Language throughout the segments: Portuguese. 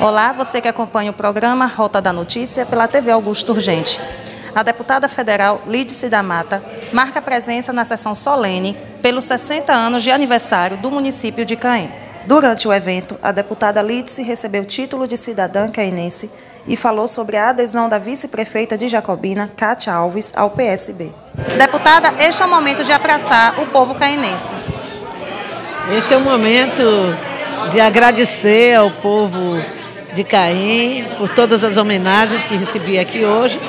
Olá, você que acompanha o programa Rota da Notícia pela TV Augusto Urgente. A deputada federal Lídice da Mata marca presença na sessão solene pelos 60 anos de aniversário do município de Caém. Durante o evento, a deputada Lídice recebeu o título de cidadã cainense e falou sobre a adesão da vice-prefeita de Jacobina, Cátia Alves, ao PSB. Deputada, este é o momento de abraçar o povo cainense. Esse é o momento de agradecer ao povo de Caim, por todas as homenagens que recebi aqui hoje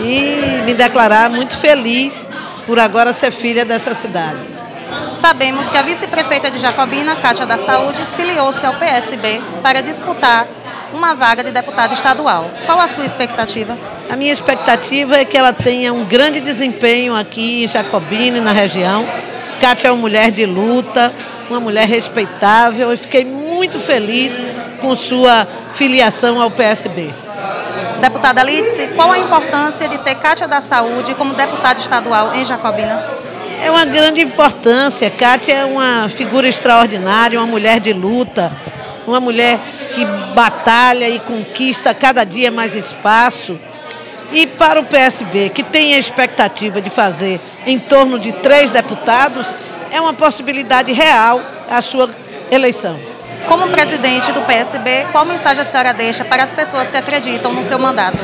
e me declarar muito feliz por agora ser filha dessa cidade. Sabemos que a vice-prefeita de Jacobina, Cátia da Saúde, filiou-se ao PSB para disputar uma vaga de deputada estadual. Qual a sua expectativa? A minha expectativa é que ela tenha um grande desempenho aqui em Jacobina e na região. Cátia é uma mulher de luta, uma mulher respeitável e fiquei muito feliz com sua filiação ao PSB. Deputada Lídice, qual a importância de ter Cátia da Saúde como deputada estadual em Jacobina? É uma grande importância. Cátia é uma figura extraordinária, uma mulher de luta, uma mulher que batalha e conquista cada dia mais espaço. E para o PSB, que tem a expectativa de fazer em torno de três deputados, é uma possibilidade real a sua eleição. Como presidente do PSB, qual mensagem a senhora deixa para as pessoas que acreditam no seu mandato?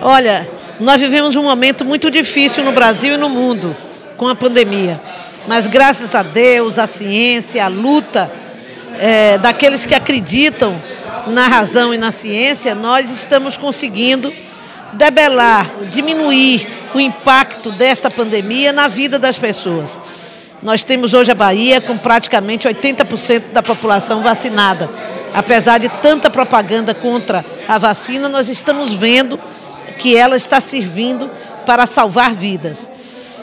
Olha, nós vivemos um momento muito difícil no Brasil e no mundo com a pandemia. Mas graças a Deus, a ciência, a luta é, daqueles que acreditam na razão e na ciência, nós estamos conseguindo debelar, diminuir o impacto desta pandemia na vida das pessoas. Nós temos hoje a Bahia com praticamente 80% da população vacinada. Apesar de tanta propaganda contra a vacina, nós estamos vendo que ela está servindo para salvar vidas.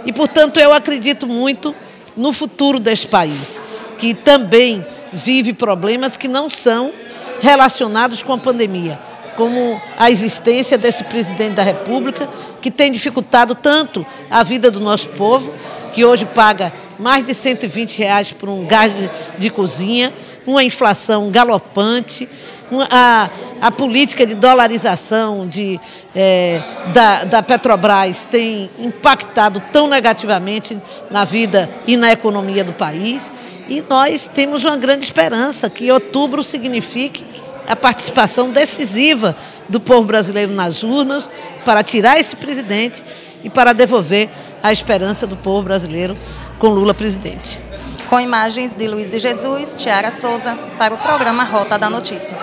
E, portanto, eu acredito muito no futuro deste país, que também vive problemas que não são relacionados com a pandemia, como a existência desse presidente da República, que tem dificultado tanto a vida do nosso povo, que hoje paga mais de 120 reais por um gás de, cozinha, uma inflação galopante, uma, a, a política de dolarização de, é, da, da Petrobras tem impactado tão negativamente na vida e na economia do país. E nós temos uma grande esperança que outubro signifique a participação decisiva do povo brasileiro nas urnas para tirar esse presidente e para devolver a esperança do povo brasileiro com Lula presidente. Com imagens de Luiz de Jesus, Tiara Souza, para o programa Rota da Notícia.